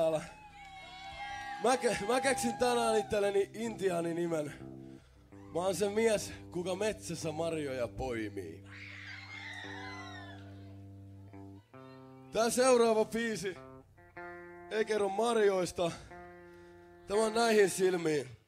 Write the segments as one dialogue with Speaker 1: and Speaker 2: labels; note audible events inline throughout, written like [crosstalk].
Speaker 1: täällä. Mä, mä keksin tänään itselleni intiaani nimen. Mä oon se mies, kuka metsässä marjoja poimii. Tää seuraava piisi, ei kerro marjoista. Tämä on näihin silmiin.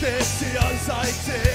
Speaker 1: anteeksi ansaitsee.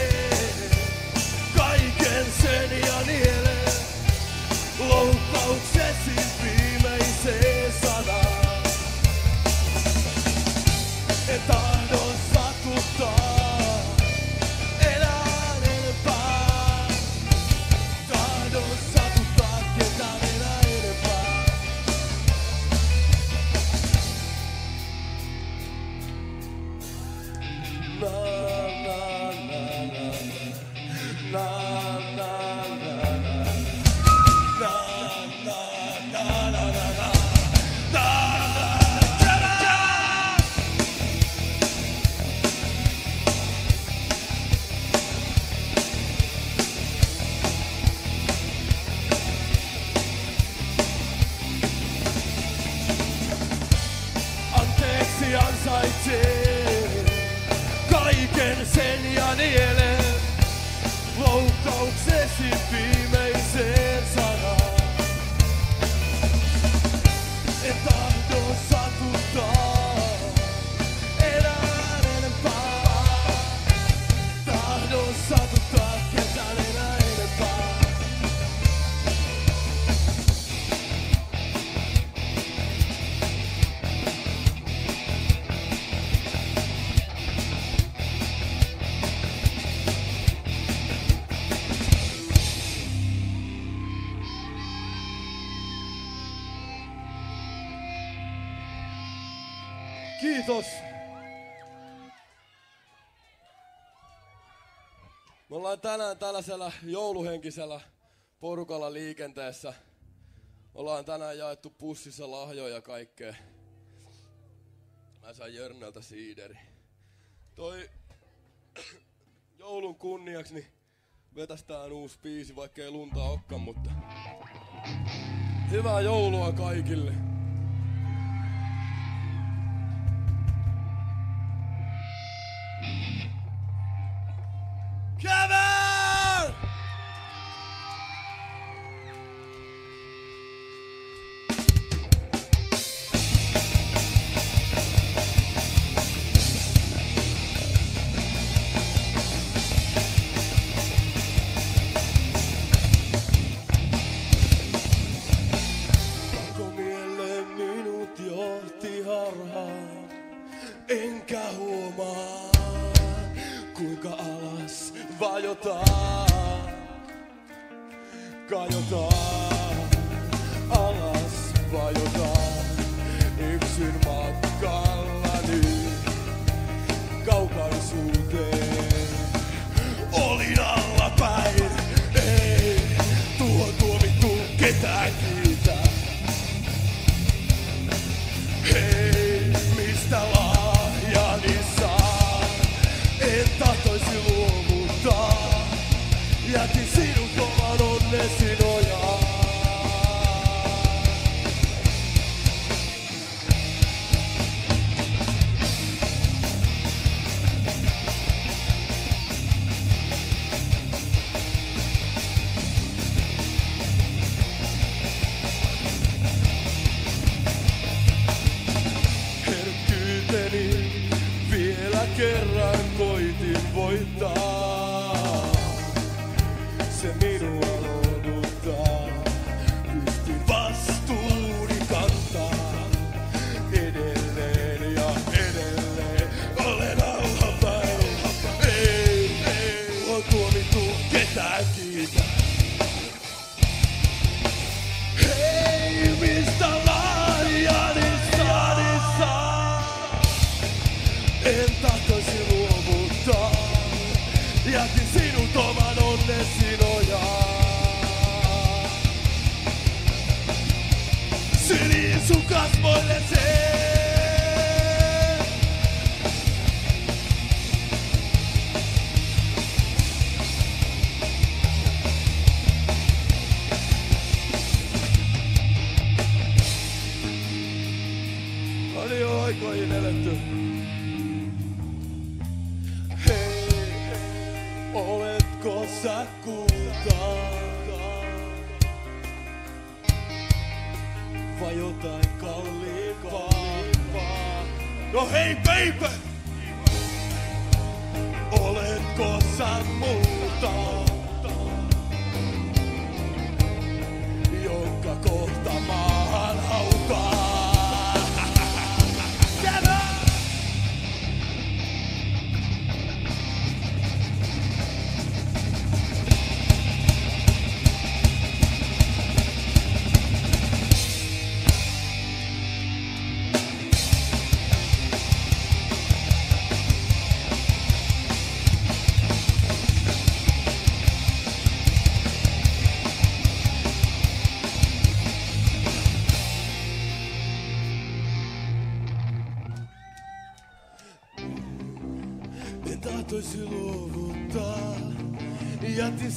Speaker 1: Kiitos. Me ollaan tänään tällaisella jouluhenkisellä porukalla liikenteessä. Ollaan tänään jaettu pussissa lahjoja kaikkea. Mä sain Jörnältä siideri. Toi [clears throat] joulun kunniaksi niin vetästään uusi biisi, vaikkei lunta okka, mutta hyvää joulua kaikille! En tahtoisi luovuttaa. Jätin sinut oman onnesi nojaan. Syliin sun kasvoille sen. On jo aikoihin eletty. Kultaa? Vai jotain kalliimpaa? No hei baby! Oletko sä muuta?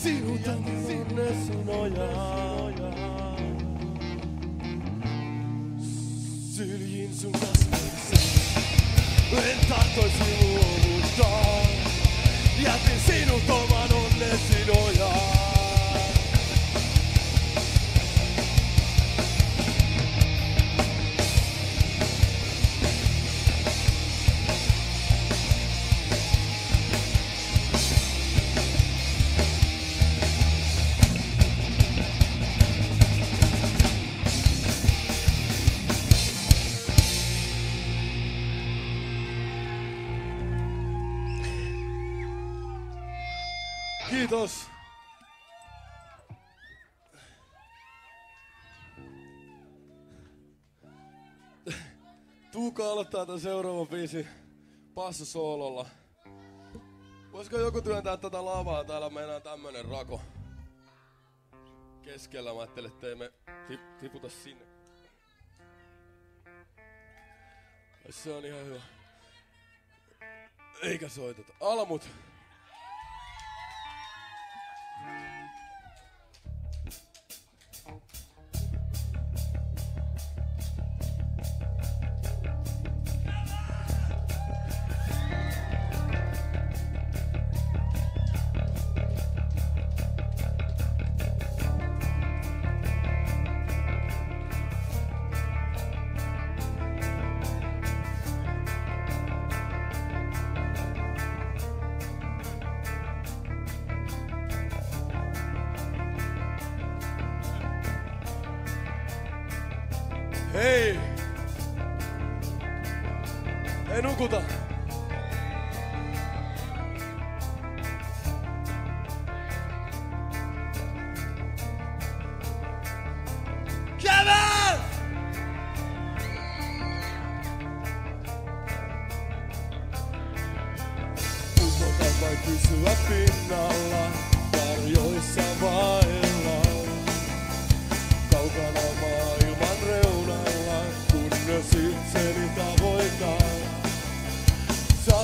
Speaker 1: Jätin sinut onnesi nojaan. Syljin sun kasvoisi. En tahtoisi luovuttaa. Jätin sinut oman onnesi nojaan. Kiitos. Tuukka aloittaa tämän seuraavan biisin passosoololla. Voisiko joku työntää tätä lavaa? Täällä meinaa tämmönen rako. Keskellä mä ajattelin, ettei me tip- tiputa sinne. Se on ihan hyvä. Eikä soiteta. Almut. Hei! Ei nukuta.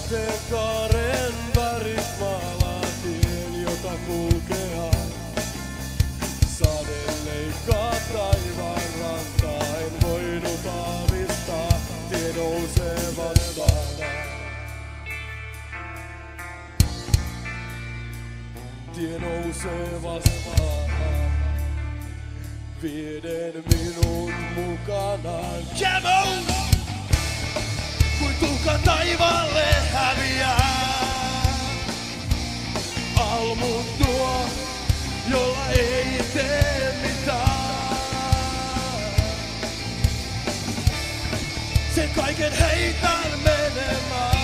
Speaker 1: Sateenkaaren värit maalaa tien, jota kulkea. Sade leikkaa taivaan rantaa, en voinut aavistaa, tie nousee vastaan. Tie nousee vastaan. Vieden minut mukanaan. Come on! Kuin tuhka taivaalle häviää. Almut tuo, jolla ei tee mitään. Sen kaiken heitän menemään.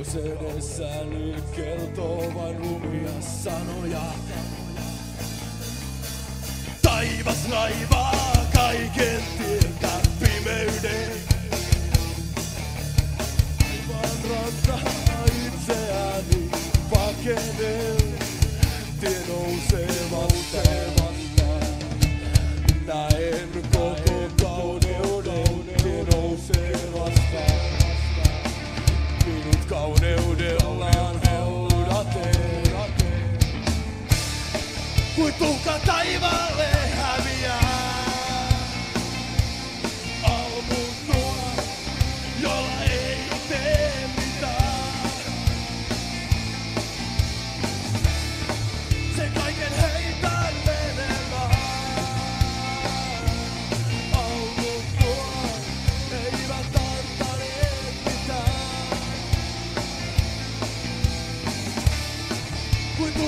Speaker 1: Edessä nyt kertoo vain rumia sanoja. Taivas raivaa kaiken tieltä pimeyden. Taivaan ranta itseäni pakenen. Tie nousee vastaan. Minut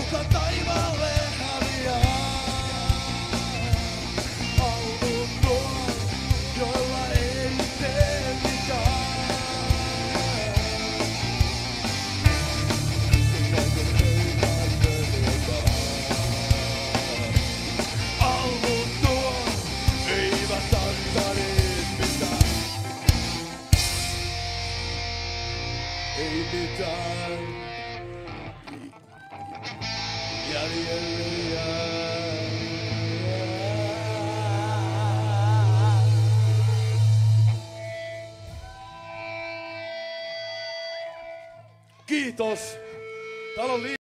Speaker 1: Kuin tuhka taivaalle Kiitos. Täällä on li-